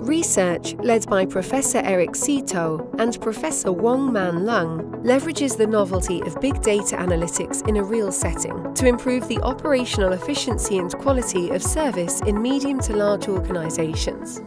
Research, led by Professor Eric See-To and Professor Wong Man-leung, leverages the novelty of big data analytics in a real setting to improve the operational efficiency and quality of service in medium to large organizations.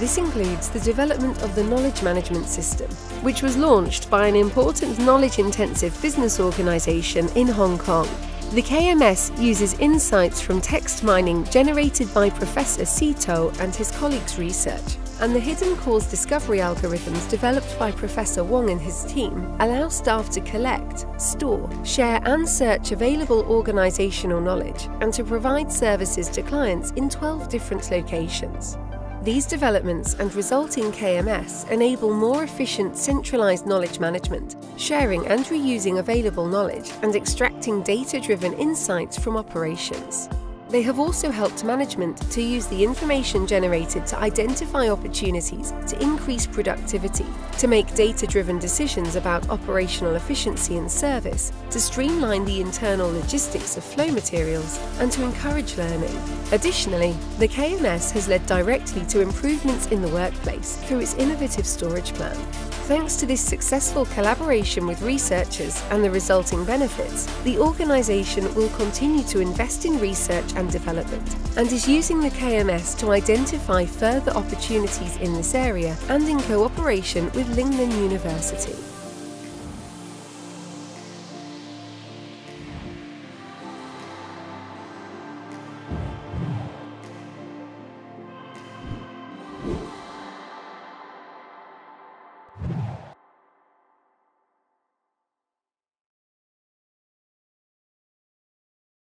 This includes the development of the Knowledge Management System, which was launched by an important knowledge intensive business organisation in Hong Kong. The KMS uses insights from text mining generated by Professor See-To and his colleagues' research, and the hidden cause discovery algorithms developed by Professor Wong and his team allow staff to collect, store, share, and search available organisational knowledge and to provide services to clients in 12 different locations. These developments and resulting KMS enable more efficient centralized knowledge management, sharing and reusing available knowledge, and extracting data driven insights from operations. They have also helped management to use the information generated to identify opportunities to increase productivity, to make data driven decisions about operational efficiency and service, to streamline the internal logistics of flow materials, and to encourage learning. Additionally, the KMS has led directly to improvements in the workplace through its innovative storage plan. Thanks to this successful collaboration with researchers and the resulting benefits, the organisation will continue to invest in research and development and is using the KMS to identify further opportunities in this area and in cooperation with Lingnan University.